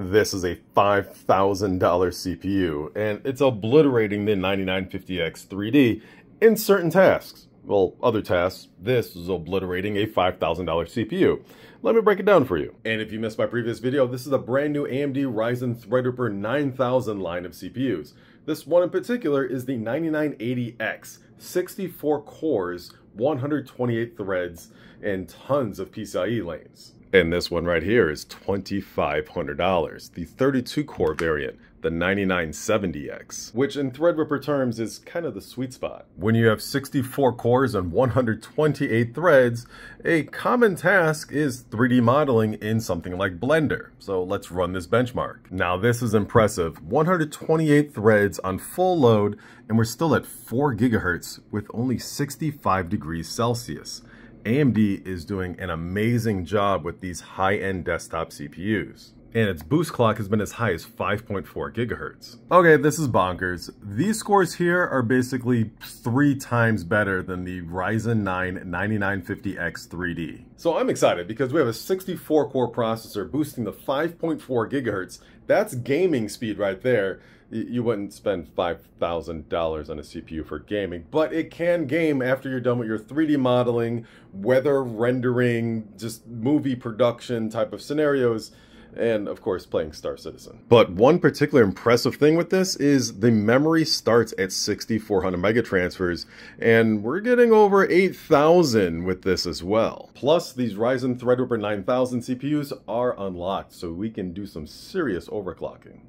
This is a $5,000 CPU, and it's obliterating the 9950X 3D in certain tasks. Well, other tasks, this is obliterating a $5,000 CPU. Let me break it down for you. And if you missed my previous video, this is a brand new AMD Ryzen Threadripper 9000 line of CPUs. This one in particular is the 9980X, 64 cores, 128 threads, and tons of PCIe lanes. And this one right here is $2,500, the 32 core variant, the 9970X, which in Threadripper terms is kind of the sweet spot. When you have 64 cores and 128 threads, a common task is 3D modeling in something like Blender. So let's run this benchmark. Now this is impressive, 128 threads on full load, and we're still at 4 gigahertz with only 65 degrees Celsius. AMD is doing an amazing job with these high-end desktop CPUs. And its boost clock has been as high as 5.4 gigahertz. Okay, this is bonkers. These scores here are basically three times better than the Ryzen 9 9950X 3D. So I'm excited because we have a 64 core processor boosting the 5.4 gigahertz. That's gaming speed right there you wouldn't spend $5,000 on a CPU for gaming, but it can game after you're done with your 3D modeling, whether rendering, just movie production type of scenarios, and of course playing Star Citizen. But one particular impressive thing with this is the memory starts at 6400 megatransfers, and we're getting over 8000 with this as well. Plus, these Ryzen Threadripper 9000 CPUs are unlocked, so we can do some serious overclocking.